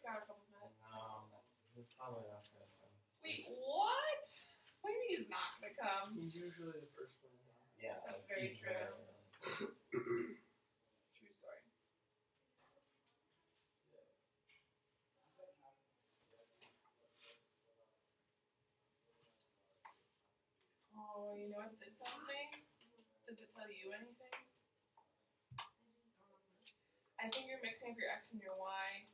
He's got a couple minutes. Um, he's probably not gonna come. Wait, what? What do you mean he's not gonna come? He's usually the first one. Yeah, That's very he's true. very, True story. Oh, you know what this tells me? Does it tell you anything? I think you're mixing up your X and your Y.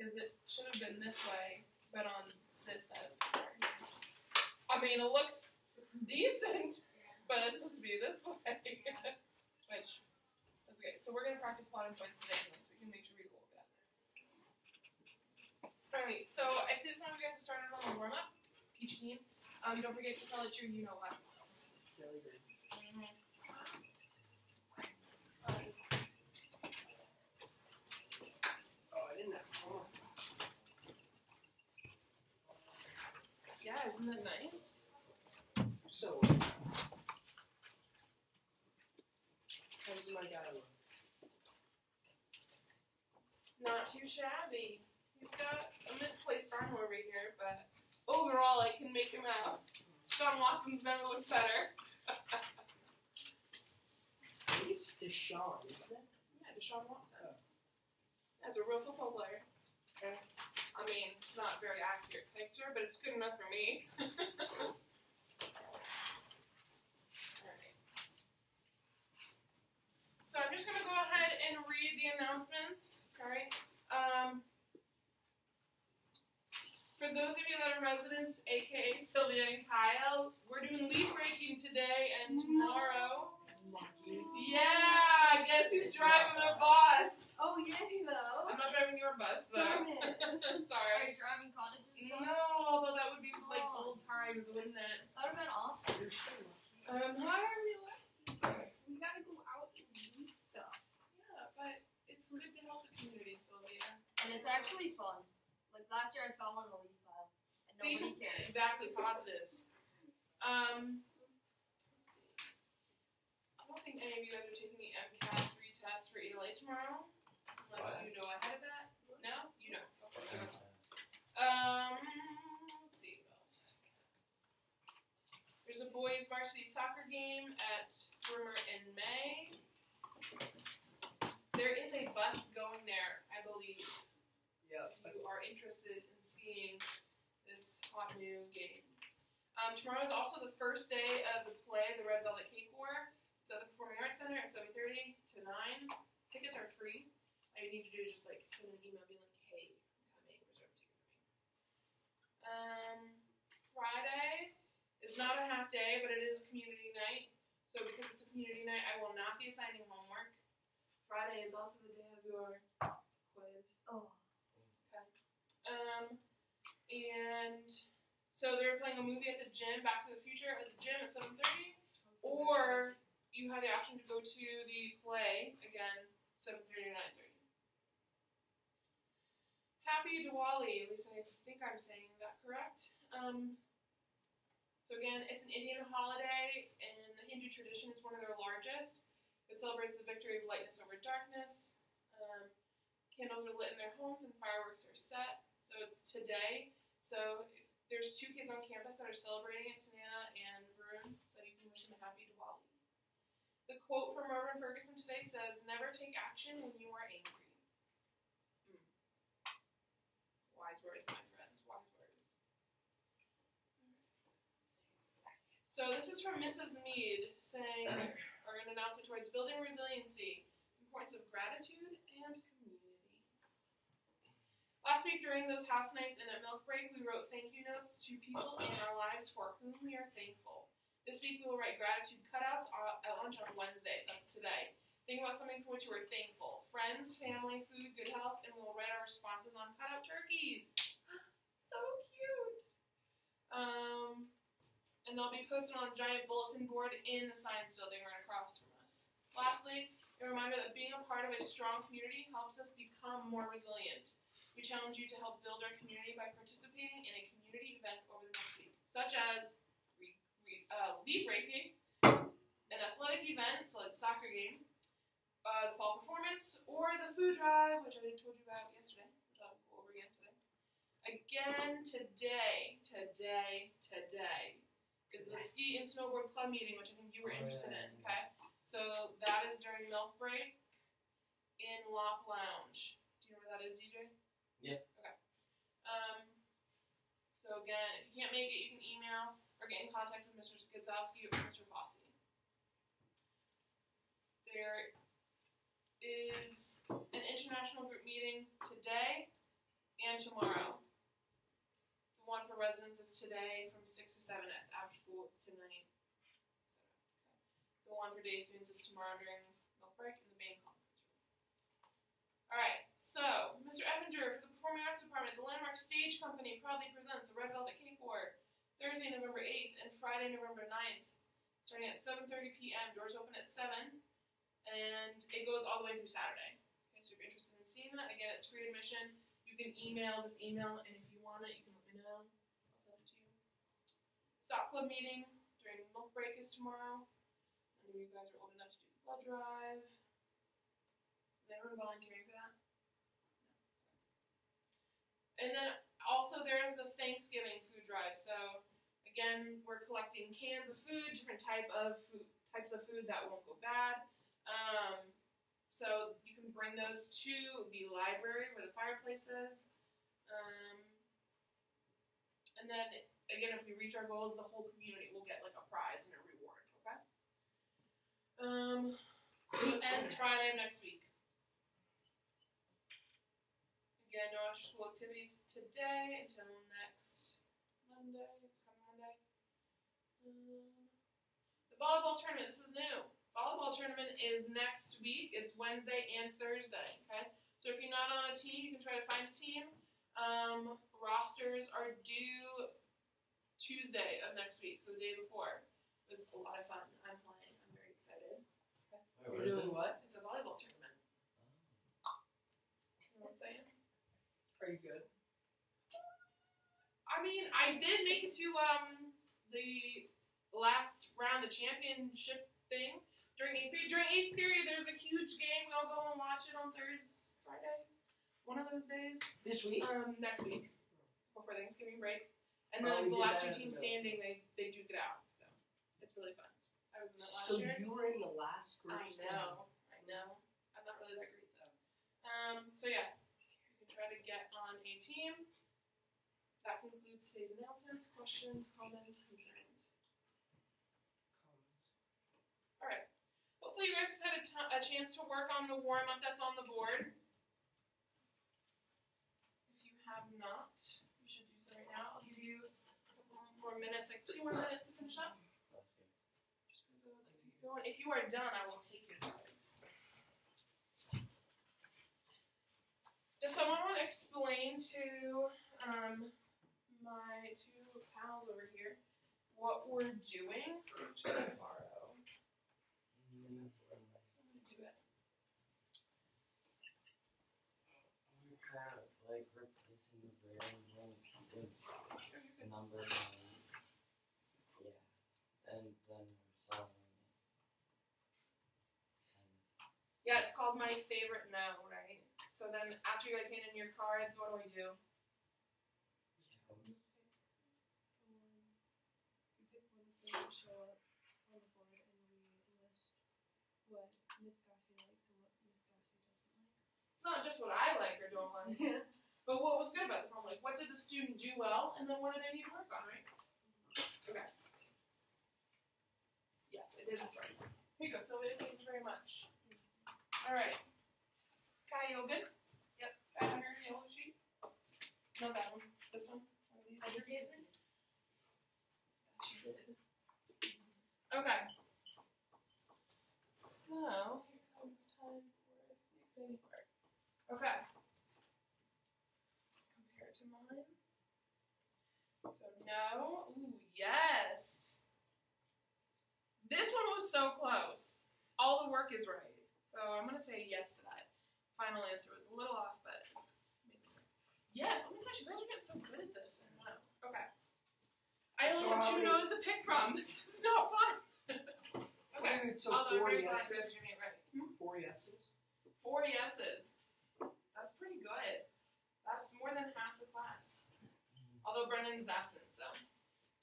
Because it should have been this way, but on this side of the. I mean, it looks decent, but it's supposed to be this way. Which, that's okay. So we're going to practice plotting points today, so we can make sure we go over that. Alright, so I see some of you guys have started on the warm up. Peachy keen. Um, don't forget to fill out your you know what's. Jelly bean. Oh, I didn't have. Oh. Yeah, isn't that nice? So. How does my guy look? Not too shabby. He's got a misplaced arm over here, but overall I can make him out. Sean Watson's never looked better. It's Deshaun, isn't it? Yeah, Deshaun Watson. As a real football player. Okay. I mean, it's not a very accurate picture, but it's good enough for me. So I'm just gonna go ahead and read the announcements. Alright. Um for those of you that are residents, aka Sylvia and Kyle, we're doing leaf raking today and tomorrow. Lucky. Yeah, guess who's driving the bus? Oh, yay, though. I'm not driving your bus though. Darn it. I'm Are sorry. you driving cottages? No, although that would be like old times, wouldn't it? That would have been awesome. You're so lucky. Um, how are we lucky? We gotta go out and do stuff. Yeah, but it's good to help the community, Sylvia. And it's actually fun. Like last year I fell in the leaf pile. And See? nobody cared. Exactly, positives. Um, let's see. I don't think any of you guys are taking the MCAS retest for ELA tomorrow, unless What? you know ahead of that. No, you know. Okay. Um, let's see what else. There's a boys varsity soccer game at Rumor in May. There is a bus going there, I believe. Yeah. If you are interested in seeing this hot new game. Um, tomorrow is also the first day of the play, the Red Velvet Cake War. At the Performing Arts Center at 7:30 to 9. Tickets are free. All you need to do is just like send an email being like, "Hey, I'm coming. Reserve a ticket for me." Um, Friday is not a half day, but it is a community night. So because it's a community night, I will not be assigning homework. Friday is also the day of your quiz. Oh. Okay. Um, and so they're playing a movie at the gym, Back to the Future at the gym at 7:30, or you have the option to go to the play again, 7:30 to 9:30. Happy Diwali, at least I think I'm saying that correct. Um, so again, it's an Indian holiday, and the Hindu tradition is one of their largest. It celebrates the victory of lightness over darkness. Um, candles are lit in their homes and fireworks are set. So it's today. So there's two kids on campus that are celebrating it, Savannah and Varun, so you can wish them a happy. The quote from Reverend Ferguson today says, Never take action when you are angry. Hmm. Wise words, my friends, wise words. So this is from Mrs. Mead saying, or an announcement towards building resiliency, importance of gratitude and community. Last week during those house nights and at milk break, we wrote thank you notes to people in our lives for whom we are thankful. This week we will write gratitude cutouts at lunch on Wednesday, so that's today. Think about something for which you are thankful. Friends, family, food, good health, and we'll write our responses on cutout turkeys. so cute. Um, and they'll be posted on a giant bulletin board in the science building right across from us. Lastly, a reminder that being a part of a strong community helps us become more resilient. We challenge you to help build our community by participating in a community event over the next week, such as uh, leaf raking, an athletic event, so like soccer game, uh, the fall performance, or the food drive, which I told you about yesterday, which I'll go over again today. Again today, today, today is the ski and snowboard club meeting, which I think you were interested in. Okay, so that is during milk break in Lop Lounge. Do you know where that is, DJ? Yeah. Okay. Um. So again, if you can't make it, you can email or get in contact with Mr. Gazowski or Mr. Fossey. There is an international group meeting today and tomorrow. The one for residents is today from 6 to 7. At after school, it's tonight. The one for day students is tomorrow during milk break in the main conference room. Alright, so, Mr. Effinger for the Performing Arts Department, the Landmark Stage Company proudly presents the Red Velvet Cake War Thursday, November 8th and Friday, November 9th, starting at 7.30 p.m. Doors open at 7 and it goes all the way through Saturday. Okay, so if you're interested in seeing that, again, it's free admission. You can email this email, and if you want it, you can let me know. I'll send it to you. Stop club meeting during milk break is tomorrow. And you guys are old enough to do the blood drive. Is anyone volunteering for that? And then also there's the Thanksgiving food drive. So again, we're collecting cans of food, different type of food, types of food that won't go bad. Um, so you can bring those to the library where the fireplace is. Um, and then again, if we reach our goals, the whole community will get like a prize and a reward. Okay. Um, so it ends Friday of next week. Again, no after school activities today until next Monday. Monday. Um, the volleyball tournament. This is new volleyball tournament is next week. It's Wednesday and Thursday. Okay, so if you're not on a team, you can try to find a team. Um, rosters are due Tuesday of next week, so the day before. It's a lot of fun. I'm playing. I'm very excited. Wait, You're doing it? what? It's a volleyball tournament. You know what I'm saying? Are you good? I mean, I did make it to um the last round, the championship thing. During eighth period, during eighth period, there's a huge game. We all go and watch it on Thursday, Friday, one of those days. This week? Um, next week before Thanksgiving break, and Oh, then the last two teams standing, they they duke it out. So it's really fun. I was in that last So year. you were in the last group. I know, I know. I'm not really that great though. Um, so yeah, you can try to get on a team. That concludes today's announcements, questions, comments, concerns. Hopefully you guys have had a chance to work on the warm up that's on the board. If you have not, you should do so right now. I'll give you a couple more minutes, like two more minutes to finish up. Just because I would like to get going. If you are done, I will take your guys. Does someone want to explain to um, my two pals over here what we're doing? Should I borrow? Someone do it. We're kind of like replacing the variable with Sure, you the can- number nine. Yeah. And then we're solving it. And um, um, Yeah, it's called my favorite no, right? So then after you guys hand in your cards, what do we do? yeah, You pick one thing to show up on the board and we list what Miss Gosse likes and what Miss Gosse doesn't like. It's not just what I like or don't like, but what was good about the. Like, what did the student do well, and then what do they need to work on, right? Okay. Yes, I did. That's right. Here you go, Sylvia. Thank you very much. All right. Kai, you all good? Yep. Kai, on your yellow sheet? Not that one. This one? One of these? I just gave it. She did. Okay. So, here comes anywhere. Okay. Compared to mine. So no. Ooh, yes. This one was so close. All the work is right. So I'm gonna say yes to that. Final answer was a little off, but it's. Yes. Oh my gosh, you guys are getting so good at this. I don't know. Okay. I only have two no's to pick from. This is not fun. okay. So Although I'm four very glad you guys yeses. are getting it right. Hmm? Four yeses. Four yeses. That's pretty good. That's more than half. Although Brendan's absent, so.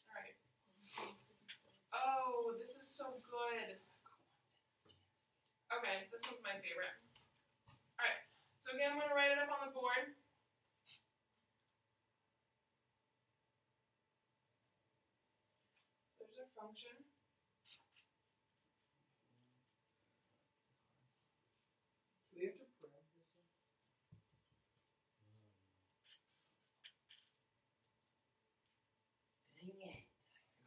Alright. Oh, this is so good. Okay, this one's my favorite. Alright, so again, I'm going to write it up on the board. So there's our function. Do we have to prove this one? Dang it.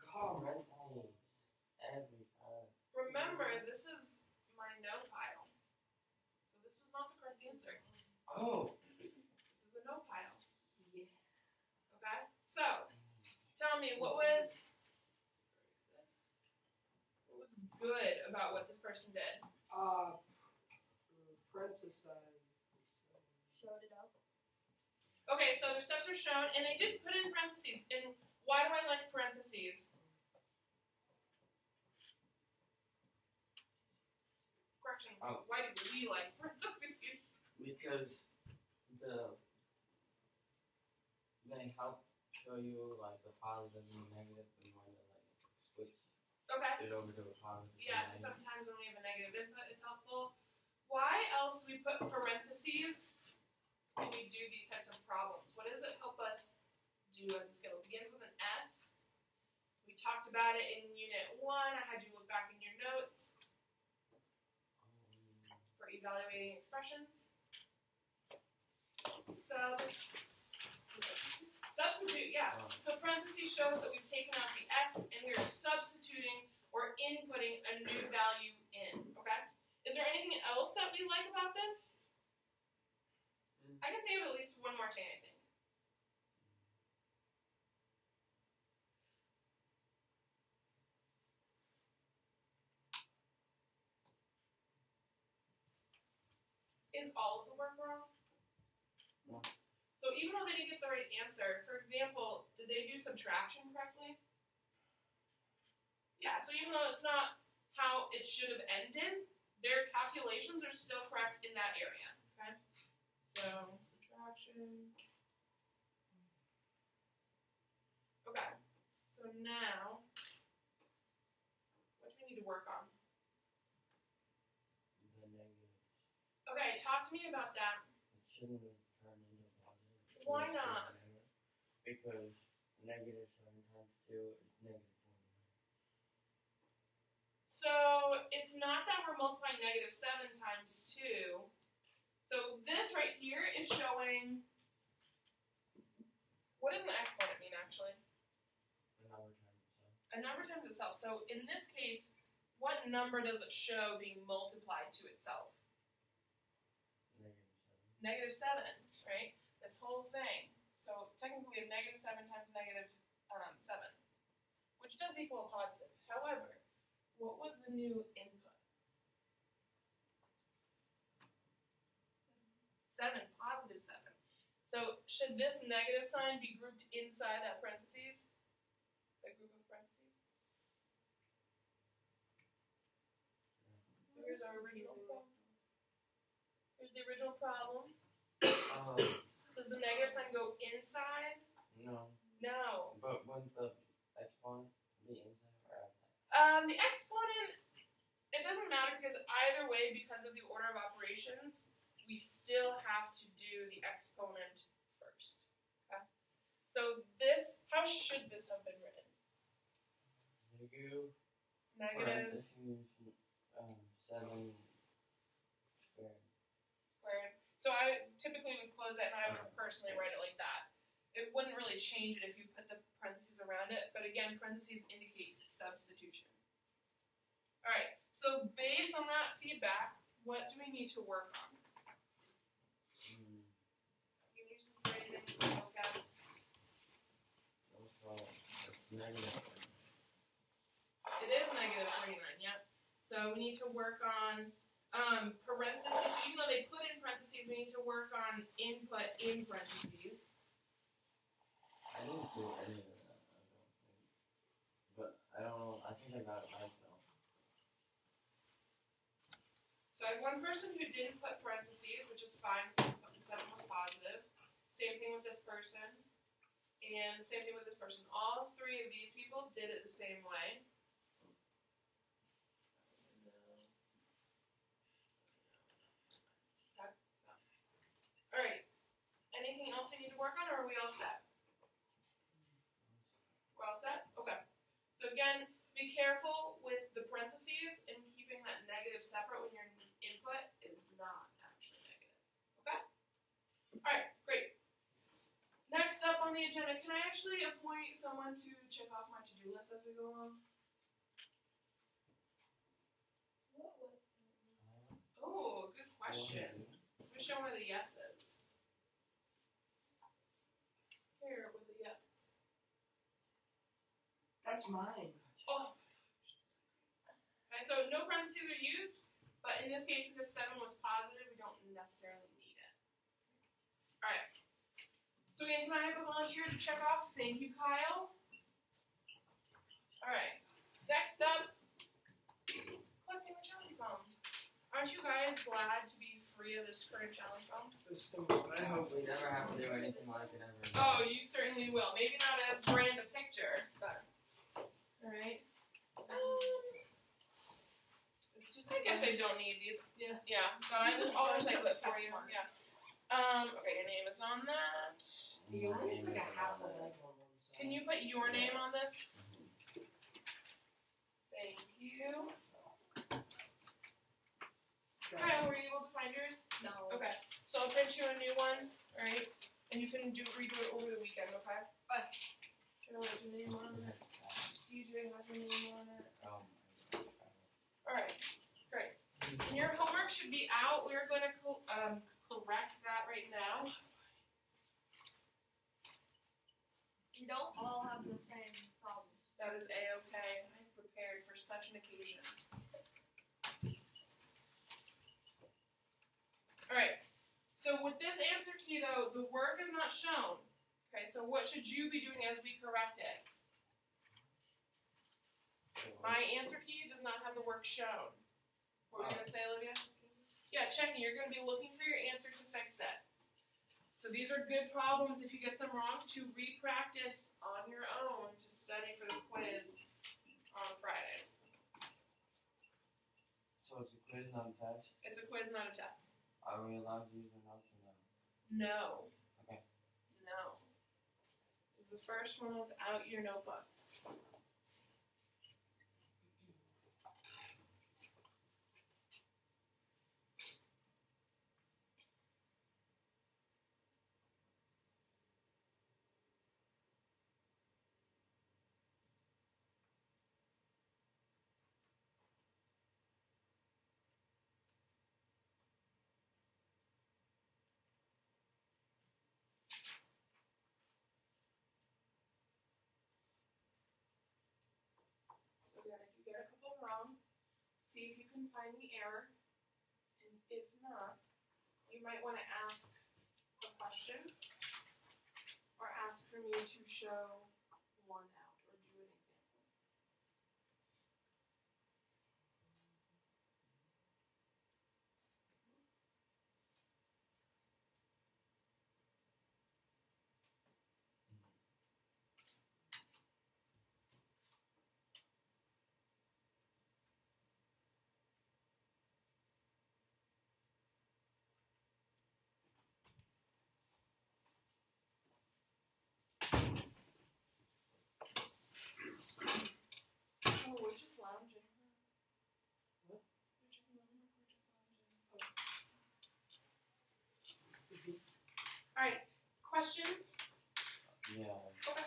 Parentheses. Every time. Remember, this is my no pile. So this was not the correct answer. Oh. This is a no pile. Yeah. Okay? So, tell me, what was what was good about what this person did? Uh, parentheses. Showed it up. Okay, so their steps are shown, and they did put in parentheses. And why do I like parentheses? Correction. Oh. Why do we like parentheses? Because the they help show you like the positive and negative and when to like switch Okay. it over to a positive. Yeah, so sometimes when we have a negative input, it's helpful. Why else we put parentheses when we do these types of problems? What does it help us do as a skill? It begins with an S. We talked about it in Unit 1. I had you look back in your notes um, for evaluating expressions. Sub. Substitute, yeah. So parentheses shows that we've taken out the x and we're substituting or inputting a new value in. Okay? Is there anything else that we like about this? I can think of at least one more thing, I think. Is all of the work. So even though they didn't get the right answer, for example, did they do subtraction correctly? Yeah, so even though it's not how it should have ended, their calculations are still correct in that area. Okay? So subtraction. Okay. So now what do we need to work on? the negative. Okay, talk to me about that. It shouldn't have turned into positive. It Why not? Because negative seven times two is negative nine. So it's not that we're multiplying negative 7 times 2. So this right here is showing. What does an exponent mean actually? Another time itself. A number times itself. So in this case, what number does it show being multiplied to itself? Negative seven. Negative 7, right? This whole thing. So technically, we have negative 7 times negative um, 7, which does equal a positive. However, what was the new input? 7, positive 7. So should this negative sign be grouped inside that parentheses? That group of parentheses? So here's our original problem. Here's the original problem. Um, the negative sign go inside? no. No. But wouldn't the exponent be inside or outside? Um, the exponent, it doesn't matter because either way, because of the order of operations, we still have to do the exponent first. Okay? So this, how should this have been written? Negative. Negative um, seven. So I typically would close it, and I would personally write it like that. It wouldn't really change it if you put the parentheses around it, but again, parentheses indicate substitution. All right, so based on that feedback, what do we need to work on? It is negative 49, yep. So we need to work on um, parentheses, so even though they put in parentheses, we need to work on input in parentheses. I didn't do any of that, I don't think. But I don't know, I think I got it right though. So I have one person who didn't put parentheses, which is fine, because seven was positive. Same thing with this person. And same thing with this person. All three of these people did it the same way. Okay, so. Alright. Anything else we need to work on, or are we all set? We're all set? Okay. So again, be careful with the parentheses and keeping that negative separate when your input is not actually negative. Okay? Alright, great. Next up on the agenda, can I actually appoint someone to check off my to-do list as we go along? What was Oh, good question. Let me show her the yeses. Here was a yes. That's mine. Oh. Okay, so no parentheses are used, but in this case, because seven was positive, we don't necessarily need it. Alright. So again, can I have a volunteer to check off? Thank you, Kyle. Alright. Next up, collecting the challenge bomb. Aren't you guys glad to be free of this current challenge bomb? I hope we never have to do anything like it ever. Oh, you certainly will. Maybe not as grand a picture, but alright. Um, It's just. I guess I don't need these. Yeah. Yeah. No, I will, I'll recycle this for you. Yeah. Um. Okay. Your name is on that. He only is like a half a leg on one side. Can you put your name on this? Thank you. Kyle, were you able to find yours? No. Okay. So I'll print you a new one. All right. And you can do redo it over the weekend. Okay. Okay. Cheryl has your name on it. DJ has your name on it. Oh my God. All right. Great. And your homework should be out. We're going to co- um, correct that right now. We don't all have the same problems. That is a-okay. I'm prepared for such an occasion. Alright, so with this answer key though, the work is not shown. Okay, so what should you be doing as we correct it? My answer key does not have the work shown. What were you gonna say, Olivia? Yeah, checking. You're gonna be looking for your answer to fix it. So these are good problems if you get some wrong to re-practice on your own to study for the quiz on Friday. So it's a quiz, not a test? It's a quiz, not a test. Are we allowed to use the notes or no? No. Okay. No. This is the first one without your notebooks. See if you can find the error. And if not, you might want to ask a question or ask for me to show one we're just lounging. What? We're just. We're just lounging. Mm-hmm. Alright, questions? Yeah, Okay.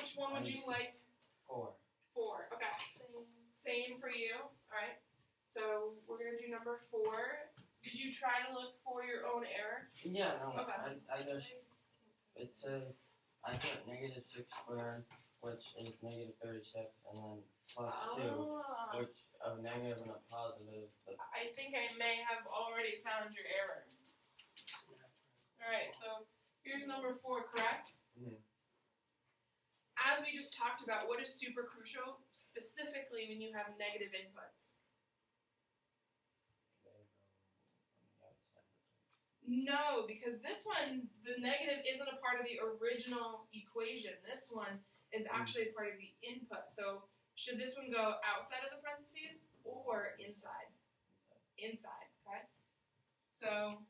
Which one would you like four. for? Okay. Same for you. Alright. So we're gonna do number four. Did you try to look for your own error? Yeah, no, Okay. I, I just, It says I get negative six squared, which is negative thirty six, and then plus two, Ah, which of negative and a positive. But I think I may have already found your error. Alright, so here's number four, correct? Mhm. As we just talked about, what is super crucial specifically when you have negative inputs? they go on the outside. No, because this one, the negative isn't a part of the original equation. This one is mm. actually a part of the input. So should this one go outside of the parentheses or inside? Inside, okay? So,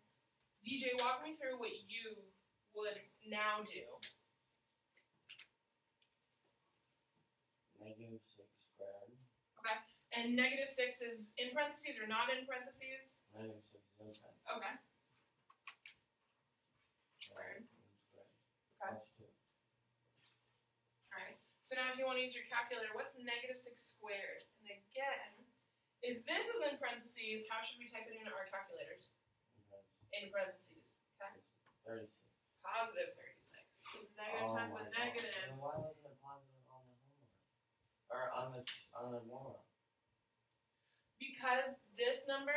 DJ, walk me through what you would now do. Negative six squared. Okay. And negative 6 is in parentheses or not in parentheses? Negative six is inside. Okay. Squared. Okay. Plus two. Alright. So now if you want to use your calculator, what's negative 6 squared? And again, if this is in parentheses, how should we type it in our calculators? In parentheses. Okay. thirty six. Positive 36. Because negative oh times a God. negative. Then why wasn't it positive on the homework? Or on the on the moral? Because this number,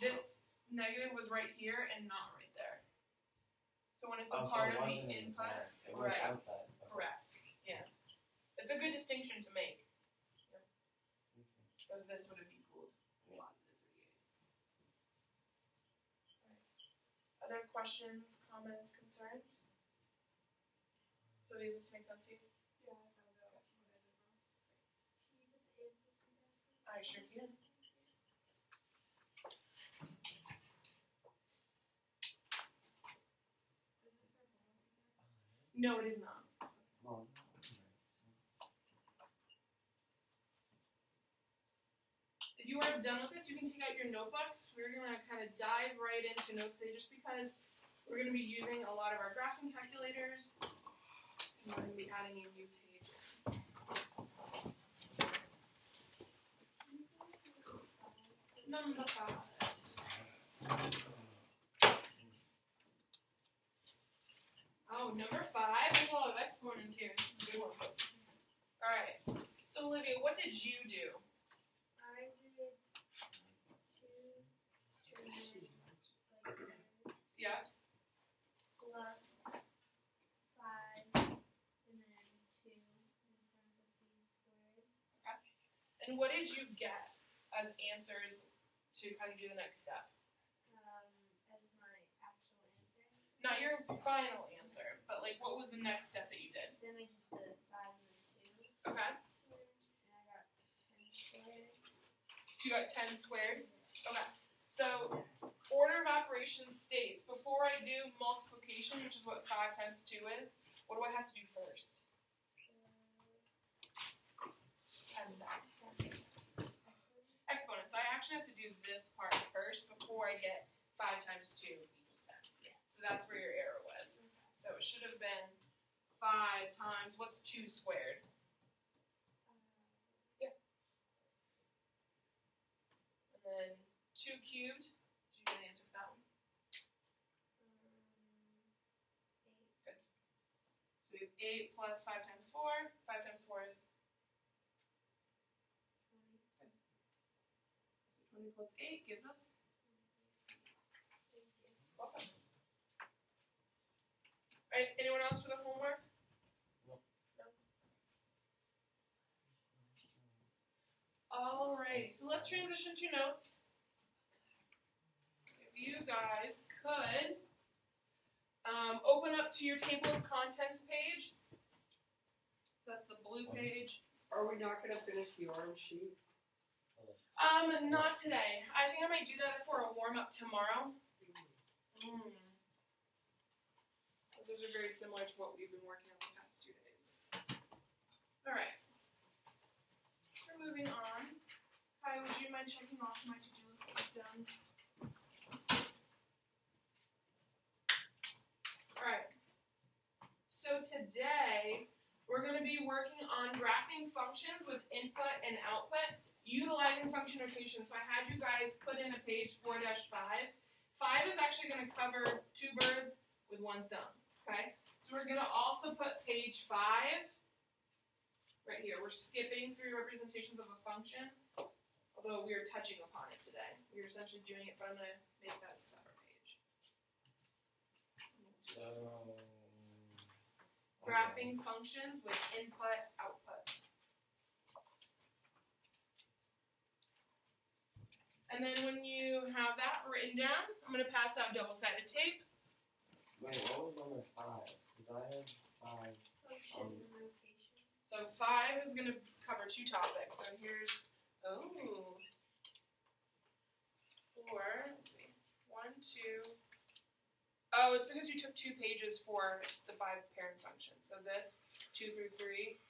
this negative was right here and not right there. So when it's a Oh, so part it of the input, inside. It was right. outside. Correct. Yeah. It's a good distinction to make. Okay. So this would have equaled Yeah. positive 38. Alright. Other questions, comments, concerns? So does this make sense to you? Yeah, I found out what I did wrong. Can you put the answers in there? I sure can. Is this our homework? No, it is not. Well, If you are done with this, you can take out your notebooks. We're gonna kind of dive right into notes today just because we're gonna be using a lot of our graphing calculators. And we're gonna be adding a new page. Number five. Oh, number five. There's a lot of exponents here. This is a good one. Alright. So Olivia, what did you do? I did two, two, like, Yeah. plus five, and then two in parentheses squared. And what did you get as answers to kind of do the next step? Um, as my actual answer. Not your final answer, but like what was the next step that you did? Then I did the five and the two, Okay. and I got ten squared. You got 10 squared. Okay. So order of operations states before I do multiplication, which is what 5 times 2 is, what do I have to do first? Times that. Exponent. So I actually have to do this part first before I get 5 times 2 equals 10. So that's where your error was. So it should have been 5 times, what's 2 squared? Uh, yeah. And then 2 cubed. Did you get an answer for that one? So we have 8 plus 5 times 4. 5 times 4 is 20 plus 8 gives us. Welcome. Alright, anyone else for the homework? No. No. Alrighty, so let's transition to notes. If you guys could um, open up to your table of contents page. So that's the blue page. Are we not gonna finish the orange sheet? Um, not today. I think I might do that for a warm up tomorrow. Mm. Those are very similar to what we've been working on the past two days. Alright. We're moving on. Hi, would you mind checking off my to do list that was done? Alright. So today, we're going to be working on graphing functions with input and output utilizing function notation. So I had you guys put in a page 4 5. 5 is actually going to cover two birds with one stone. Okay? So we're gonna also put page five right here. We're skipping through representations of a function, although we are touching upon it today. We're essentially doing it, but I'm gonna make that separate okay. Graphing functions with input, output. And then when you have that written down, I'm gonna pass out double-sided tape. Wait, what was number five? Cause I five. Um. So five is gonna cover two topics. So here's oh four. Let's see. One, two. Oh, it's because you took two pages for the five parent functions. So this two through three.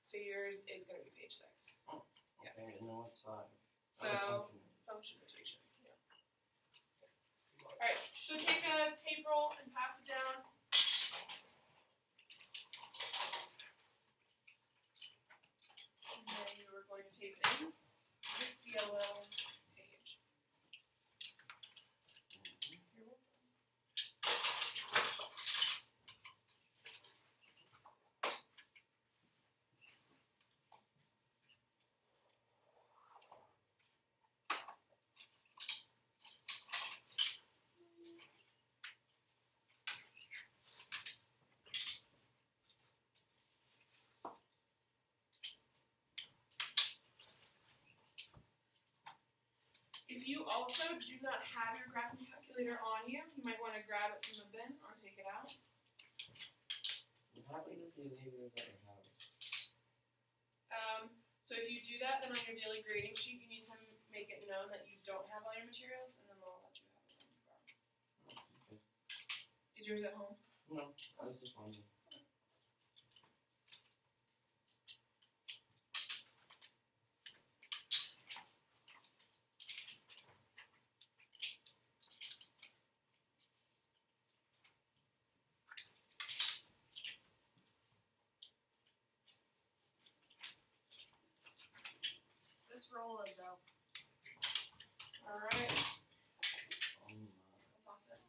So yours is gonna be page six. Oh, Okay, and then what's five? So Oh, function notation. Yeah. All right. So take a tape roll and pass it down. And then you are going to tape in the CLL page. You're welcome. If you also do not have your graphing calculator on you, you might want to grab it from the bin or take it out. What happens if you leave yours at your house? Um, so if you do that, then on your daily grading sheet, you need to make it known that you don't have all your materials, and then we'll let you have it. Is yours at home? No, I was just wondering. This roll is out. All right. Um, That's awesome.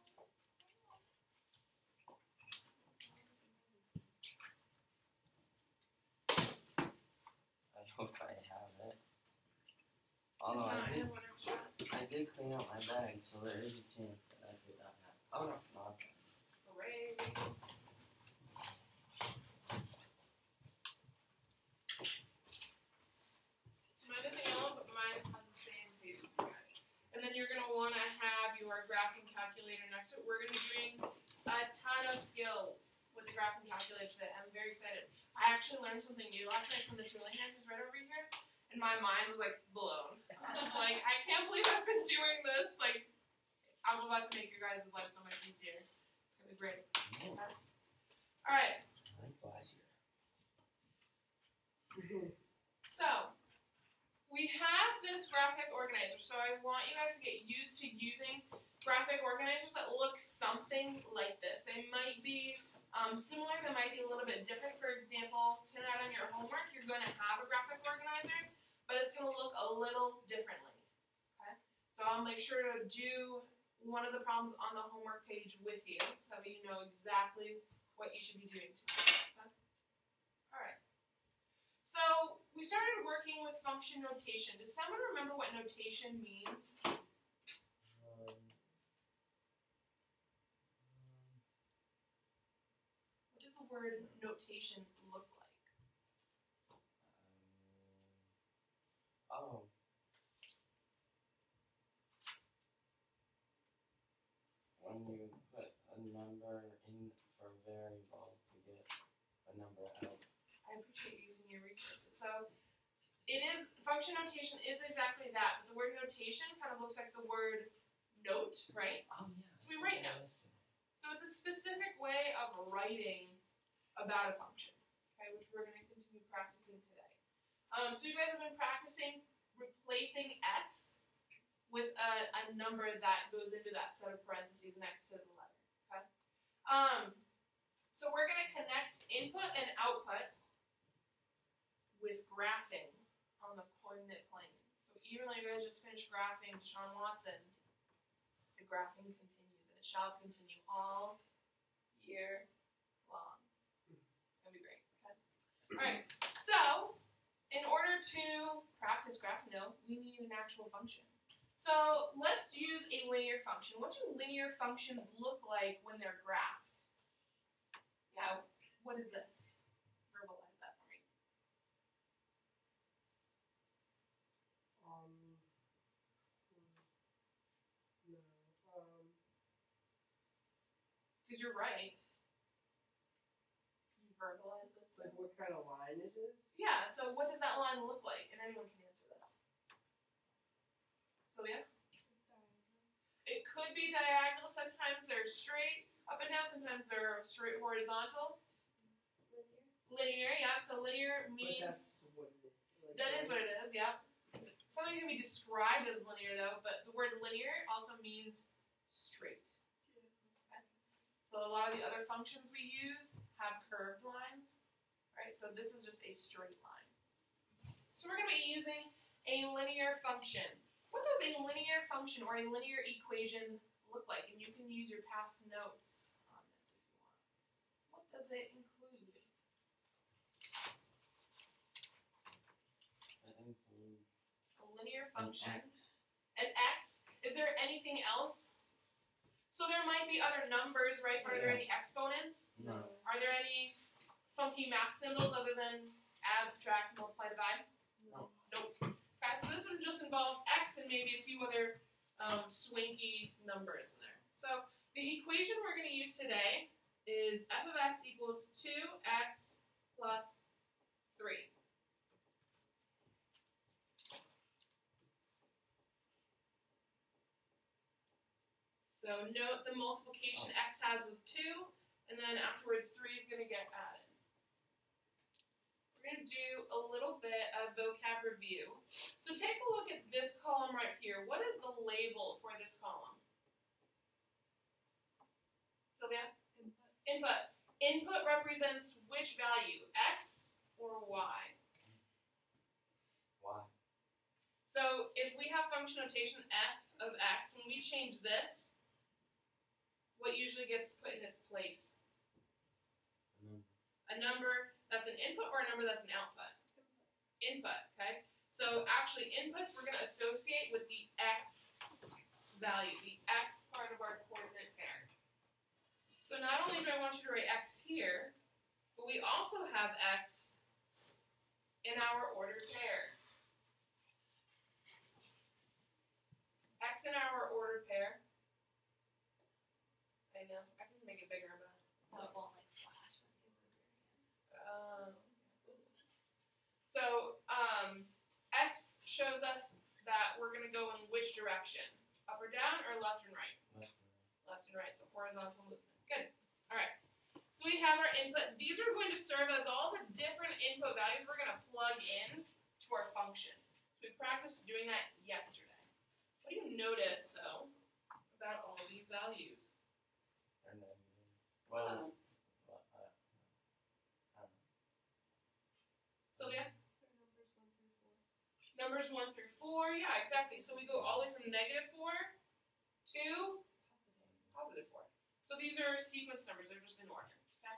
I hope I have it. Although Yeah, I did, have one extra. I did clean out my bag, so there is a chance that I did not have. Oh no, no. okay. Hooray. So nothing else, but mine has the same page. And then you're gonna wanna have your graphing calculator next to it. We're gonna be doing a ton of skills with the graphing calculator today. I'm very excited. I actually learned something new last night from Miss Willingham, who's right over here, and my mind was like blown. Like, I can't believe I've been doing this. Like, I'm about to make your guys' life so much easier. It's gonna be great. Oh, All right. I'm. So, we have this graphic organizer. So I want you guys to get used to using graphic organizers that look something like this. They might be um, similar, they might be a little bit different. For example, tonight on your homework, you're going to have a graphic organizer, but it's going to look a little differently. Okay? So I'll make sure to do one of the problems on the homework page with you so that you know exactly what you should be doing tonight. Okay? All right. So we started working with function notation. Does someone remember what notation means? Um, What does the word notation look like? um, oh. When you put a number in for a variable to get a number out. I appreciate you using your resources. So it is function notation is exactly that. But the word notation kind of looks like the word note, right? Oh yeah. So we write notes. So it's a specific way of writing about a function, okay, which we're going to continue practicing today. Um, so you guys have been practicing replacing x with a, a number that goes into that set of parentheses next to the letter, okay? Um, so we're going to connect input and output with graphing on the coordinate plane. So even though you guys just finished graphing Deshaun Watson, the graphing continues and it shall continue all year long. It'll be great. Okay. Alright, so in order to practice graphing though, we need an actual function. So let's use a linear function. What do linear functions look like when they're graphed? Yeah, what is this? Verbalize that for me. Um. hmm, No. Um. Because you're right. Can you verbalize this? Like what kind of line it is? Yeah, so what does that line look like? And anyone can answer this. Sylvia? It could be diagonal, sometimes they're straight up and down, sometimes they're straight horizontal. Linear. Linear, yeah, so linear means that's what it is. Like, that is what it is, yeah. Something can be described as linear though, but the word linear also means straight. So a lot of the other functions we use have curved lines, right? So this is just a straight line. So we're going to be using a linear function. What does a linear function or a linear equation look like? And you can use your past notes on this if you want. What does it include? A linear function. An x. Is there anything else? So there might be other numbers, right? Are there any exponents? No. Are there any funky math symbols other than add, subtract, multiply, divide? No. Nope. Okay, so this one just involves x and maybe a few other um, swanky numbers in there. So the equation we're going to use today is f of x equals 2x plus 3. So note the multiplication oh. x has with 2, and then afterwards 3 is going to get added. We're going to do a little bit of vocab review. So take a look at this column right here. What is the label for this column? Sylvia? Input. Input. Input represents which value? X or Y? Y. So if we have function notation f of x, when we change this, what usually gets put in its place? A number that's an input or a number that's an output? Input, okay? So actually inputs we're going to associate with the x value, the x part of our coordinate pair. So not only do I want you to write x here, but we also have x in our ordered pair. X in our ordered pair. I know, I can make it bigger, but So it won't like flash. um, so, um, X shows us that we're going to go in which direction? Up or down or left and right? left Left and right, so horizontal movement. Good. All right. So we have our input. These are going to serve as all the different input values we're going to plug in to our function. So we practiced doing that yesterday. What do you notice, though, about all these values? Or negative. Well, well, I, I um, don't. Sylvia? Numbers one through four. Numbers 1 through 4, yeah, exactly. So we go all the way from negative 4 to positive 4. So these are sequence numbers, they're just in order. Okay?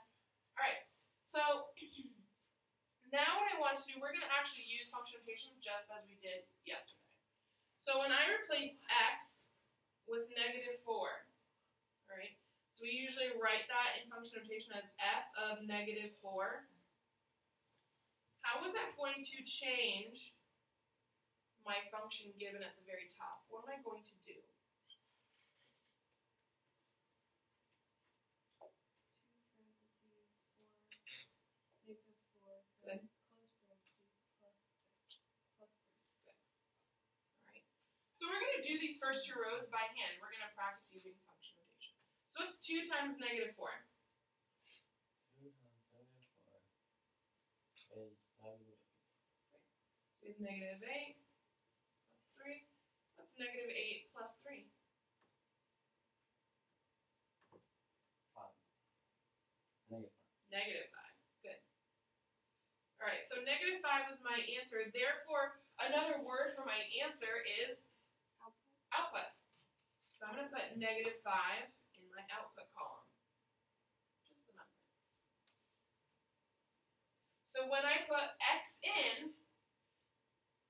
Alright, so now what I want to do, we're going to actually use function notation just as we did yesterday. So when I replace x with negative 4, alright, so we usually write that in function notation as f of negative 4. How is that going to change my function given at the very top. What am I going to do? So we're going to do these first two rows by hand. We're going to practice using. So it's 2 times negative 4. Two times negative four is negative So we have negative 8 plus 3. What's negative 8 plus 3? five. Negative five. Negative 5. Good. Alright, so negative 5 is my answer. Therefore, another word for my answer is Output. output. So I'm going to put negative 5 output column. Just the number. So when I put x in,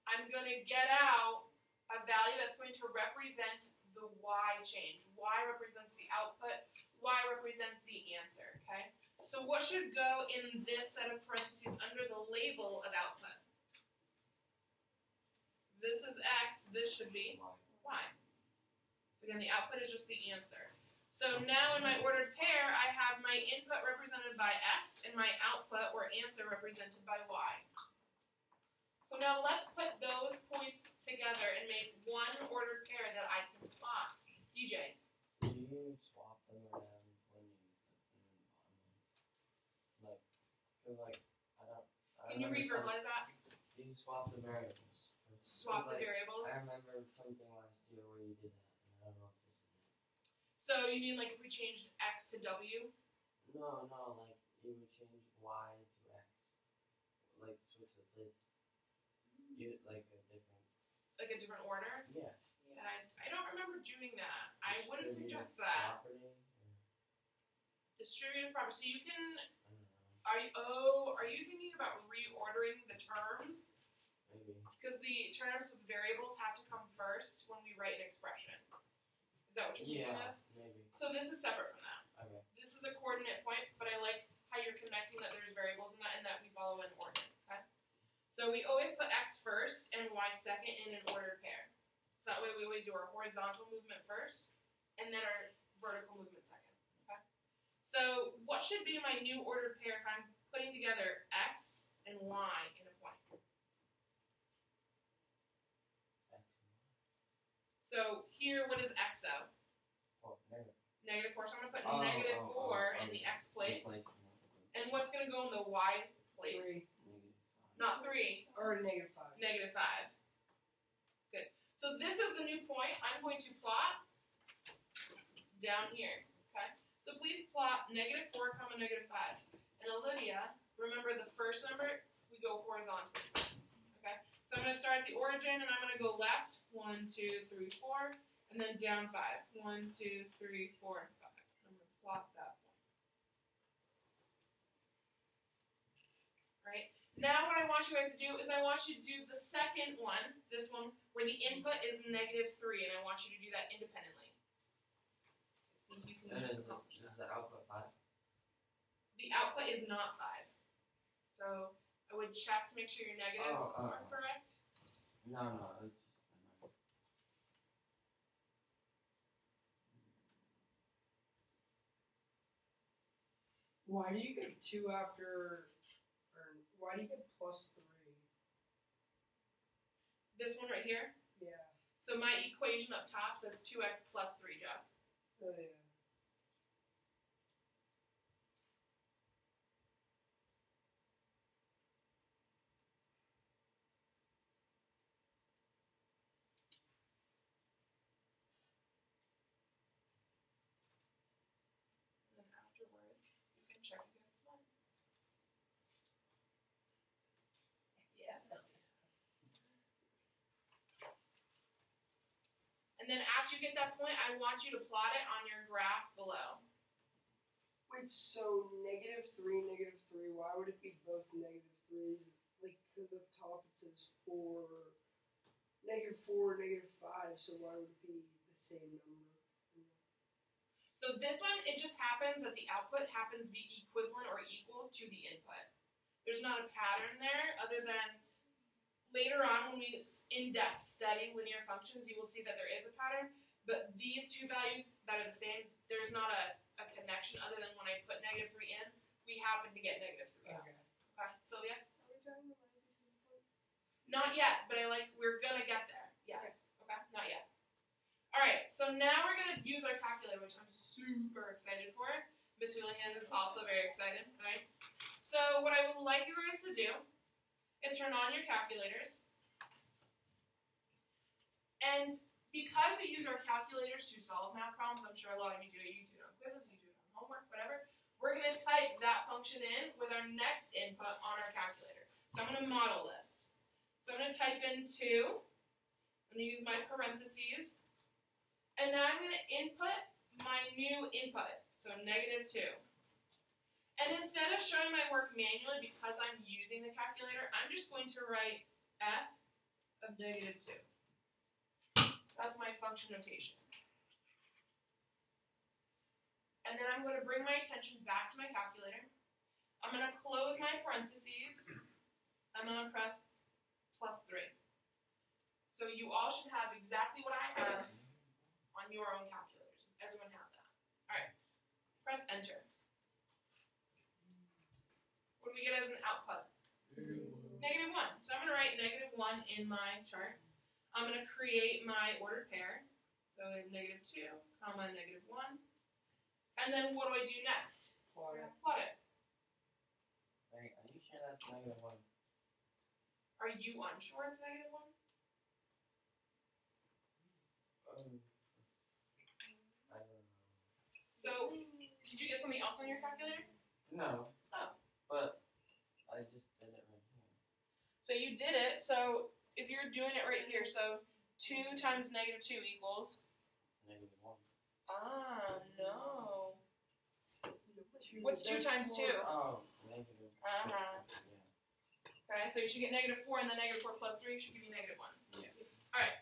I'm going to get out a value that's going to represent the y change. Y represents the output, y represents the answer, okay? So what should go in this set of parentheses under the label of output? This is x, this should be y. So again, the output is just the answer. So now in my ordered pair, I have my input represented by x and my output or answer represented by y. So now let's put those points together and make one ordered pair that I can plot. DJ, Do you swap them around when you put them in? Like, like I don't. I can you reverbalize that? Do you swap the variables? Swap the like, variables. I remember something last year where you did that, and I don't know if this is it. So you mean like if we changed x to w? No, no, like you would change y to x, like switch the places. You like a different. Like a different order? Yeah. Yeah, I, I don't remember doing that. I wouldn't suggest that. Property. Distributive property. So you can I don't know. are you oh, are you thinking about reordering the terms? Maybe. Because the terms with variables have to come first when we write an expression. Is that what you're thinking Yeah. of? Maybe. So this is separate from that. Okay. This is a coordinate point, but I like how you're connecting that there's variables in that and that we follow an order. Okay. So we always put x first and y second in an ordered pair. So that way we always do our horizontal movement first and then our vertical movement second. Okay. So what should be my new ordered pair if I'm putting together x and y in a point? X. So here, what is xo? Oh, negative. Negative four. So I'm gonna put Oh, oh negative oh, four oh, in the oh. x place. Replace And what's gonna go in the y place? Three Negative five. Not three, or negative five. negative five. Good. So this is the new point I'm going to plot down here. Okay. So please plot negative four comma negative five. And Olivia, remember the first number we go horizontally first. Okay. So I'm gonna start at the origin and I'm gonna go left one, two, three, four, and then down five. One, two, three, four, and five. I'm gonna plot that point. Right. Now what I want you guys to do is I want you to do the second one, this one, where the input is negative three, and I want you to do that independently. I think you And is, is the output five? The output is not five. So I would check to make sure your negatives Oh, oh, are correct. No, no. It's just, I know. Why do you get two after, or why do you get plus three? This one right here. Yeah. So my equation up top says 2x plus 3, Jeff. Oh yeah. And then afterwards, you can check against mine. Yes. And then after you get that point, I want you to plot it on your graph below. Wait, so negative three, negative three. Why would it be both negative threes? Like, because up top it says four, negative four, negative five. So why would it be the same number? So this one, it just happens that the output happens to be equivalent or equal to the input. There's not a pattern there other than later on when we in-depth study linear functions, you will see that there is a pattern. But these two values that are the same, there's not a, a connection other than when I put negative 3 in, we happen to get negative 3 out. Okay. Okay, Sylvia? Are we drawing the line between points? Not yet, but I like, we're gonna get there. Yes. Okay, not yet. Alright, so now we're gonna use our calculator, which I'm super excited for. Miss Houlihan is also very excited, right? So what I would like you guys to do is turn on your calculators. And because we use our calculators to solve math problems, I'm sure a lot of you do it, you do it on quizzes, you do it on homework, whatever. We're gonna type that function in with our next input on our calculator. So I'm gonna model this. So I'm gonna type in two. I'm gonna use my parentheses. And now I'm gonna input my new input. So negative two. And instead of showing my work manually because I'm using the calculator, I'm just going to write f of negative 2. That's my function notation. And then I'm going to bring my attention back to my calculator. I'm going to close my parentheses. I'm going to press plus 3. So you all should have exactly what I have on your own calculators. Does everyone have that? All right. Press enter. What do we get as an output? Negative 1. So I'm going to write negative 1 in my chart. I'm going to create my ordered pair. So I have negative 2, comma, negative 1. And then what do I do next? Plot it. Plot it. Are, are you sure that's negative one? Are you unsure it's negative 1? Um, I don't know. So, did you get something else on your calculator? No. Oh. But I just did it right here. So you did it. So if you're doing it right here, so 2 times negative 2 equals. Negative one. Ah, no. What's 2 times 2? Oh, negative. Uh-huh. Yeah. Okay, so you should get negative 4, and then negative 4 plus 3 should give you negative 1. Yeah. Alright.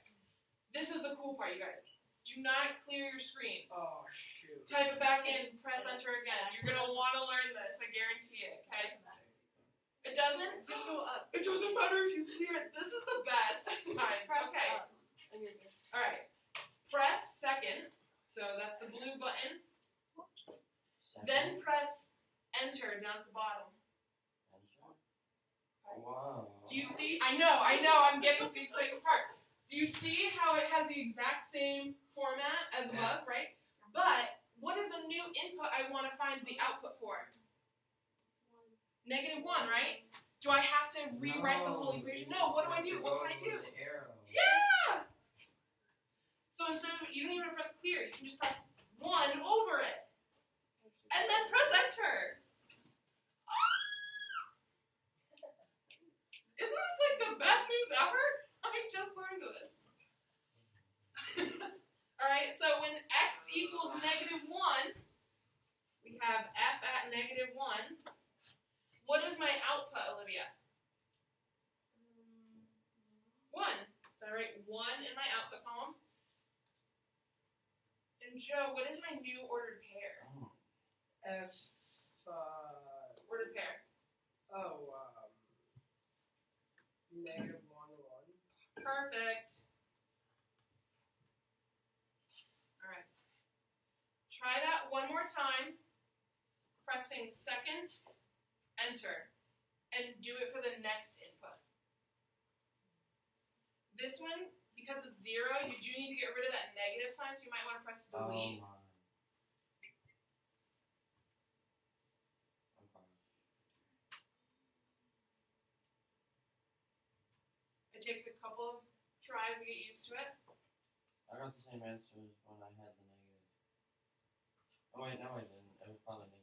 This is the cool part, you guys. Do not clear your screen. Oh shoot. Type it back in, press enter again. You're going to want to learn this, I guarantee it, okay? It doesn't? Just go up. It doesn't matter if you clear it. This is the best, guys. Press okay. up. And you're good. All right. Press second. So that's the blue button. Second. Then press enter down at the bottom. Wow. Do you see? I know, I know. I'm getting to the exciting part. Do you see how it has the exact same format as Yeah. above, right? But what is the new input I want to find the output for? Negative one, right? Do I have to rewrite the whole equation? No. What do I do? What can I do? Yeah. So instead of you don't even press clear, you can just press one over it, and then press enter. Isn't this like the best news ever? I just learned this. All right. So when x equals negative one, we have f at negative one. What is my output, Olivia? One. So I write one in my output column. And Joe, what is my new ordered pair? Oh. F. Uh, Ordered pair. oh. Um. Negative one one. Perfect. Alright. Try that one more time. Pressing second, enter. And do it for the next input. This one, because it's zero, you do need to get rid of that negative sign, so you might want to press Oh delete. Okay. It takes a couple of tries to get used to it. I got the same answer as when I had the negative. Oh wait, no I didn't. It was probably negative.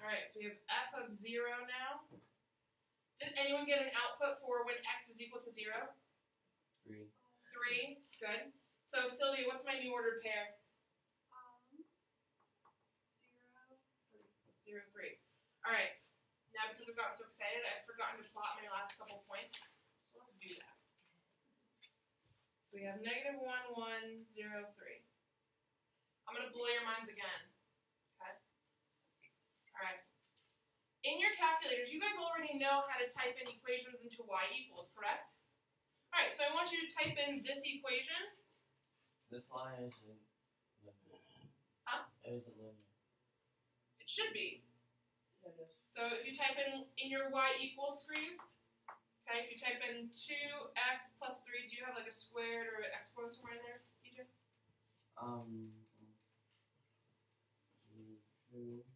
Alright, so we have f of 0 now. Did anyone get an output for when x is equal to 0? Three. 3. Good. So, Sylvia, what's my new ordered pair? Um, zero, three. 0, 3. Alright, now because I've gotten so excited, I've forgotten to plot my last couple points. So, let's do that. So, we have negative 1, 1, 0, 3. I'm going to blow your minds again. Okay? Alright. In your calculators, you guys already know how to type in equations into y equals, correct? Alright, so I want you to type in this equation. This line isn't linear. Huh? It isn't linear. It should be. That is. So if you type in in your y equals screen, okay, if you type in 2x plus 3, do you have like a squared or an exponent somewhere in there? You do? Um. Negative two.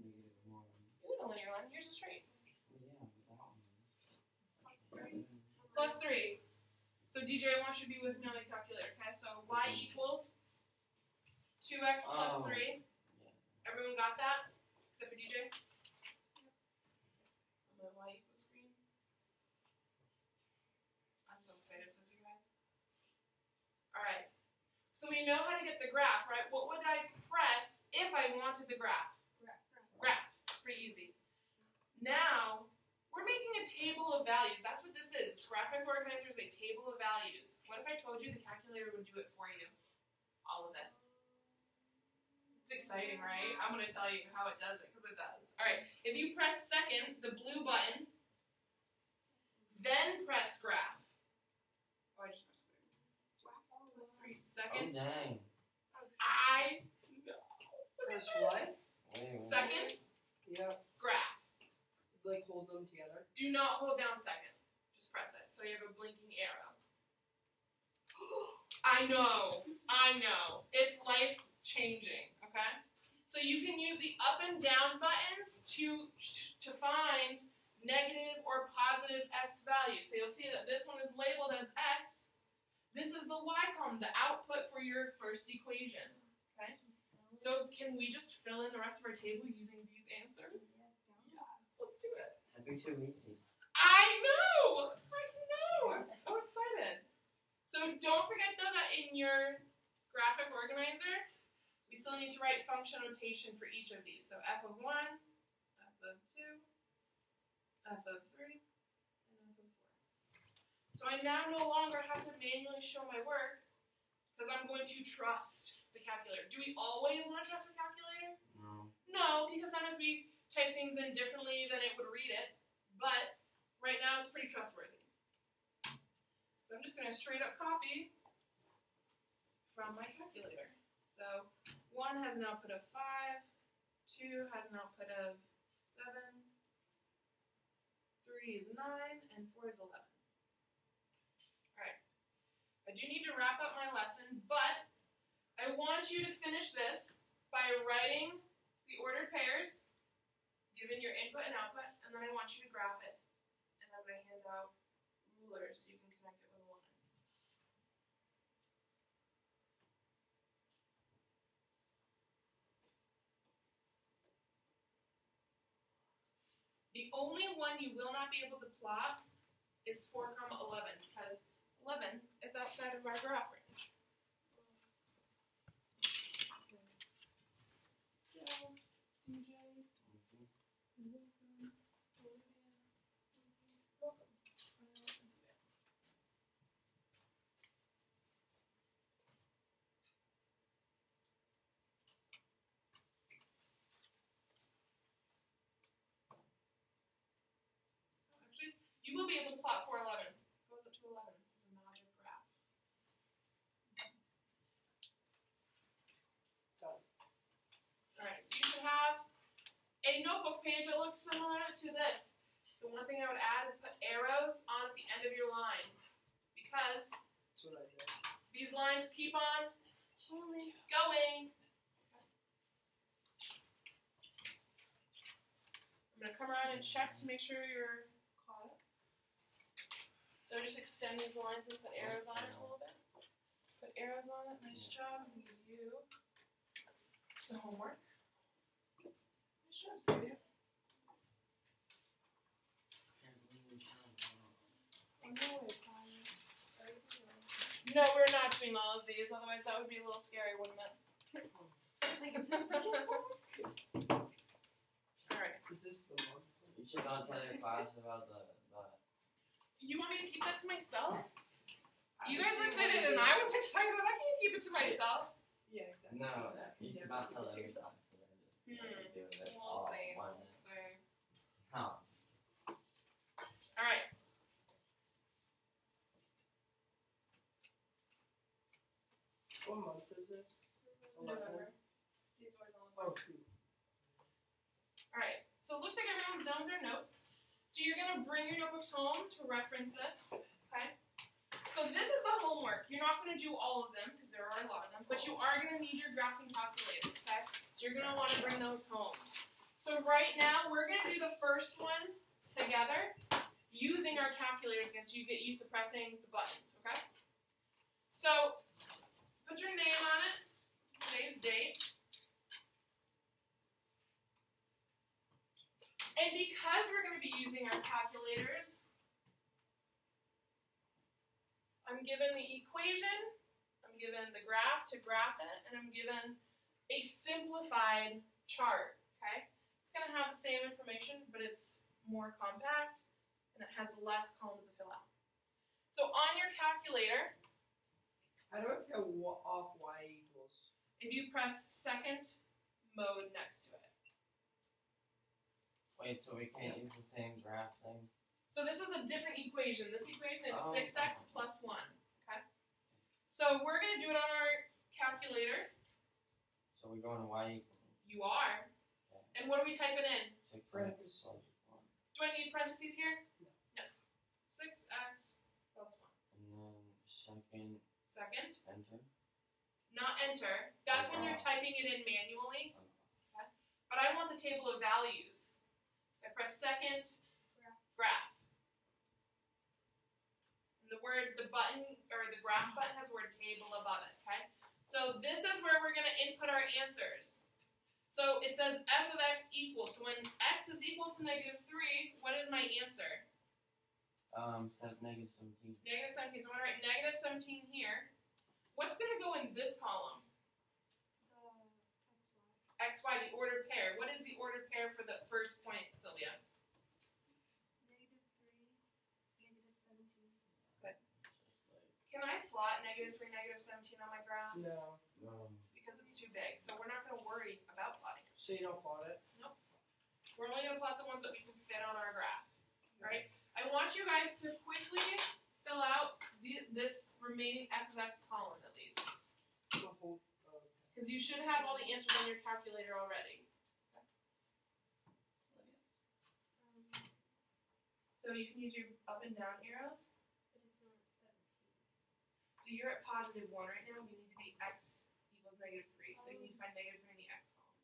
Negative one. You need a linear line. Here's a straight. Yeah, but that one. Three. Plus So DJ, I want you to be with me on the calculator, okay? So y equals 2x Oh. 3. Everyone got that? Except for DJ? On the y equals screen. I'm so excited for this, you guys. Alright. So So we know how to get the graph, right? What would I press if I wanted the graph? graph? Graph. Pretty easy. Now, we're making a table of values. That's what this is. This graphic organizer is a table of values. What if I told you the calculator would do it for you? All of it. It's exciting, right? I'm going to tell you how it does it because it does. All right. If you press second, the blue button, then press graph. Oh, I just pressed three. Press three. Oh dang. I know. Press what? Wait, wait. Second, Yeah, graph. Like hold them together. Do not hold down second. Just press it. So you have a blinking arrow. I know. I know. It's life changing. Okay. So you can use the up and down buttons to to find negative or positive x value. So you'll see that this one is labeled as x. This is the y column, the output for your first equation. Okay. So can we just fill in the rest of our table using these answers? Yeah. Let's do it. That'd be too easy. I know! I know! I'm so excited. So don't forget though that in your graphic organizer, we still need to write function notation for each of these. So f of 1, f of 2, f of 3, and f of 4. So I now no longer have to manually show my work because I'm going to trust the calculator. Do we always want to trust the calculator? No. No, because sometimes we type things in differently than it would read it. But right now it's pretty trustworthy. So I'm just going to straight up copy from my calculator. So 1 has an output of 5, 2 has an output of 7, 3 is 9, and 4 is 11. Alright. I do need to wrap up my lesson, but I want you to finish this by writing the ordered pairs, given your input and output, and then I want you to graph it. And I'm going to hand out rulers so you can connect it with a line. The only one you will not be able to plot is 4 comma 11 because 11 is outside of our graph range. Actually, you will be able to plot 411. It goes up to 11. This is a magic graph. Done. Alright, so you should have a notebook page that looks similar to this. The one thing I would add is put arrows on at the end of your line. Because That's what I did. these lines keep on going. I'm going to come around and check to make sure you're caught up. So just extend these lines and put arrows on it a little bit. Put arrows on it. Nice job. I'm going to give you the homework. Nice job, Sylvia. Can't believe we found No, we're not doing all of these, otherwise that would be a little scary, wouldn't it? Alright. Is this the one? You should not tell your class about the, the You want me to keep that to myself? You guys were excited and I was excited. I can't keep it to myself. Yeah, exactly. No, you should not tell your class. Hmm. Do this We'll all see. one We'll see. count. Alright. What month is it? November. These always on Oh, cool. Alright. So it looks like everyone's done with their notes. So you're gonna bring your notebooks home to reference this. Okay? So this is the homework. You're not gonna do all of them because there are a lot of them, but you are gonna need your graphing calculator, okay? So you're gonna want to bring those home. So right now we're gonna do the first one together using our calculators again so you get used to pressing the buttons, okay? So put your name on it, today's date. And because we're going to be using our calculators, I'm given the equation, I'm given the graph to graph it, and I'm given a simplified chart. Okay, it's gonna have the same information, but it's more compact and it has less columns to fill out. So on your calculator, How do I go wa- off y equals? if you press second mode next to it. Wait, so we can't use the same graph thing? So this is a different equation. This equation is Oh. 6x plus 1. Okay? So we're going to do it on our calculator. So we go into y equals You are. Okay. And what are we typing in? six Parentheses. plus one. Do I need parentheses here? No. No. 6x plus 1. And then second Second. enter. Not enter. That's when you're typing it in manually. Uh-huh. But I want the table of values. I press second graph. And the word, the button, or the graph button has the word table above it, okay? So this is where we're going to input our answers. So it says f of x equals, so when x is equal to negative 3, what is my answer? Um, seven, negative seventeen. Negative 17, so I'm going to write negative 17 here. What's going to go in this column? Uh, x, y, the ordered pair. What is the ordered pair for the first point, Sylvia? Negative three, negative seventeen. Can I plot negative 3, negative 17 on my graph? No. Um, Because it's too big, so we're not going to worry about plotting. So you don't plot it? Nope. We're only going to plot the ones that we can fit on our graph, right? I want you guys to quickly fill out the, this remaining f of x column at least, The whole. oh, because you should have all the answers on your calculator already. Um, So you can use your up and down arrows. but it's not seventeen. So you're at positive 1 right now. You need to be x equals negative 3. So you need to find negative 3 in the x column.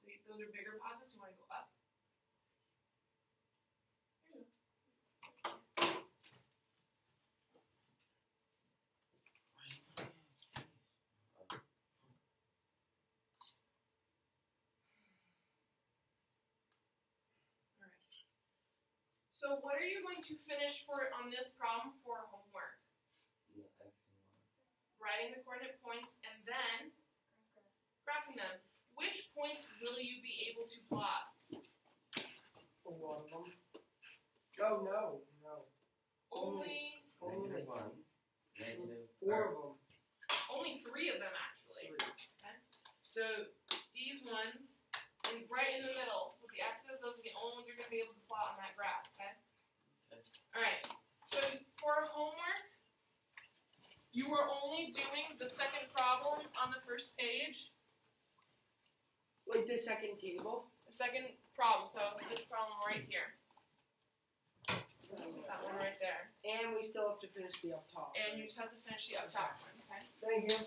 So those are bigger positives. You want to go up. So what are you going to finish for on this problem for homework? the x and y. Writing the coordinate points and then graphing them. Which points will you be able to plot? A lot of them. Oh no, no. Only Only Negative one. Negative. four of them. only three of them actually. Three. So these ones, and right in the middle with the x's, those are the only ones you're gonna be able to plot on that graph. Okay. Okay. All right. So for homework, you were only doing the second problem on the first page. Like the second table. The second problem. So this problem right here. That one right there. And we still have to finish the up top. And you have to finish the up top one. Okay. Thank you.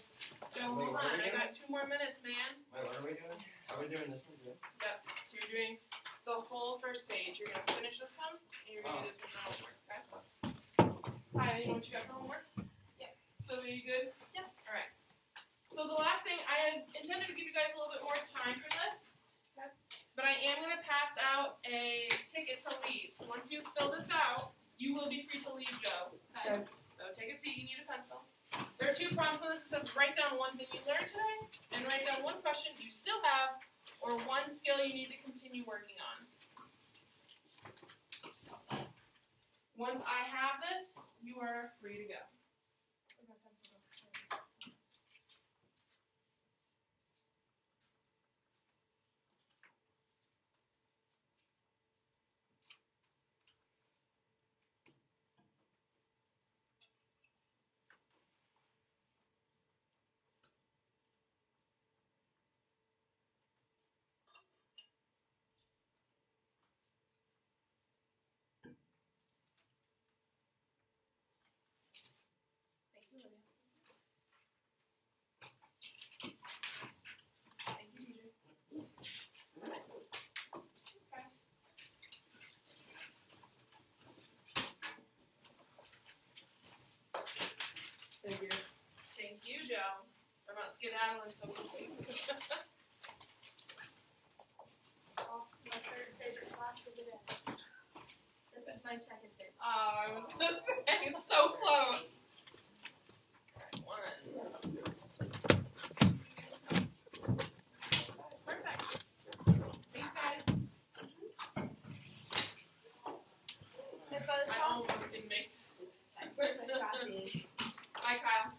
Joe, Wait, hold on. I got two more minutes, man. Wait, what are we doing? Are we doing this one too? So you're doing the whole first page. You're gonna finish this one, and you're gonna do oh. this one for homework. Okay. Hi, you know what you got for homework? Yeah. So are you good? Yep. All right. So the last thing I had intended to give you guys a little bit more time for this, okay? But I am gonna pass out a ticket to leave. So once you fill this out, you will be free to leave, Joe. Okay. So take a seat. You need a pencil. There are two prompts on this. It says write down one thing you learned today, and write down one question you still have, or one skill you need to continue working on. Once I have this, you are free to go. skedaddling so quickly. oh, my third favorite class of the day. This is my second favorite. Oh, I was going to say, so close. Hi, Kyle.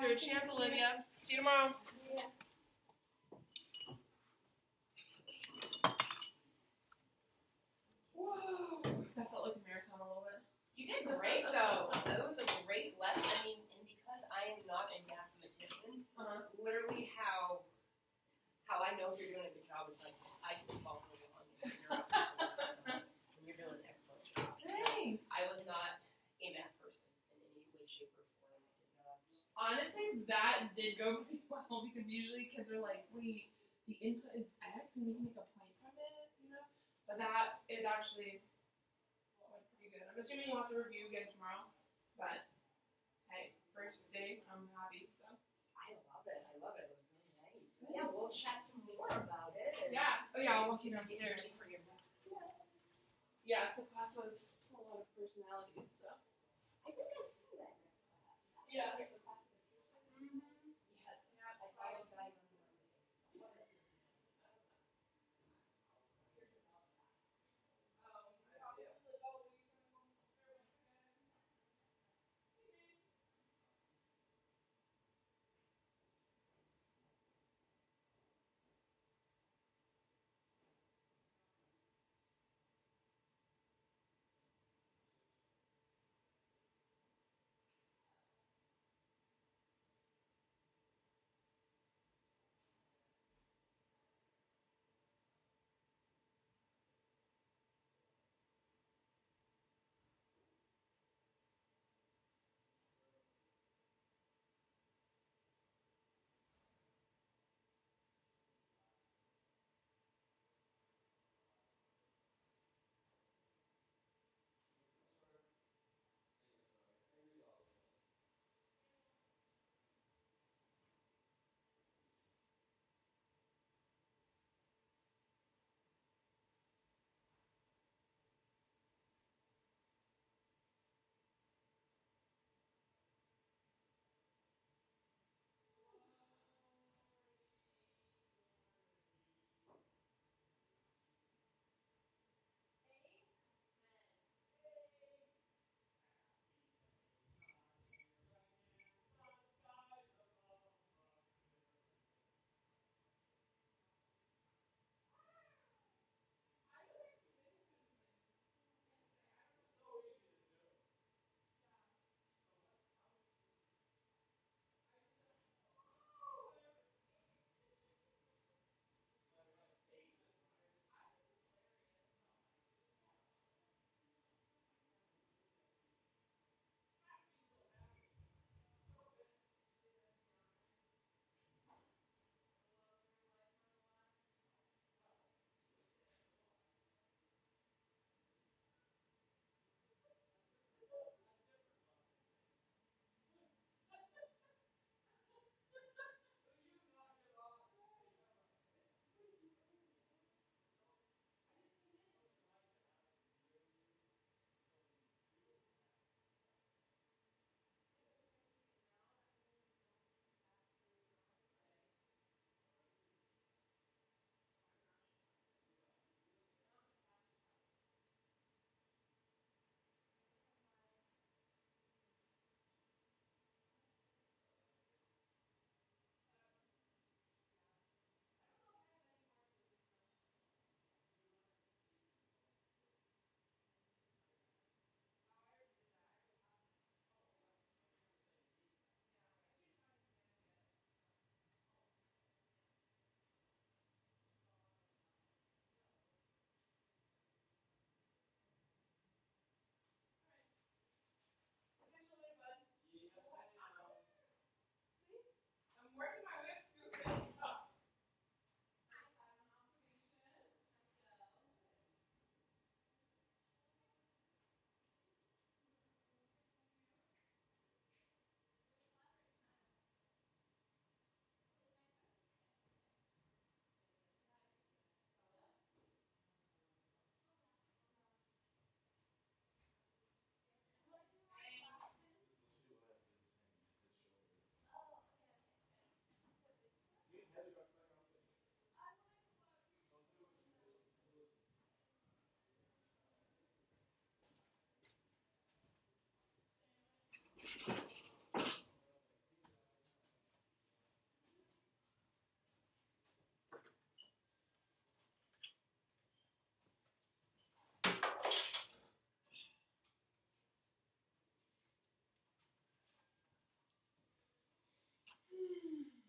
You're a champ, Olivia. See you tomorrow. Whoa. That felt like a marathon a little bit. You did great, though. like we Hmm.